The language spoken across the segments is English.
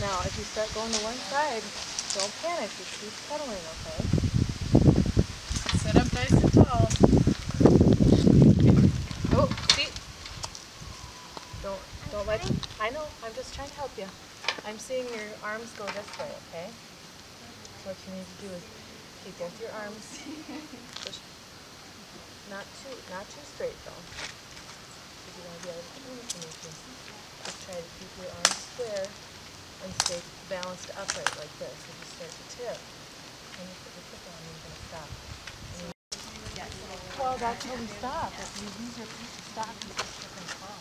Now, if you start going to one side, don't panic. Just keep pedaling, okay? I know, I'm just trying to help you. I'm seeing your arms go this way, okay? What you need to do is keep both your arms, push, not too, not too straight though. Because you want to be able to if you. Just try to keep your arms square and stay balanced upright like this. If you start to tip, when you put your foot down, you're going to stop. Well, that's how we stop. If you use your feet to stop, you just slip and fall.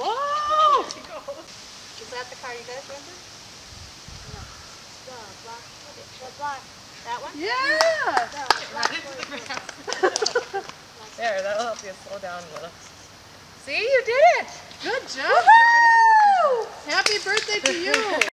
Whoa! Is that the car you guys rented? No. The black, the black, that one? Yeah! Right the. There, that'll help you slow down a little. See, you did it! Good job, birthday to you.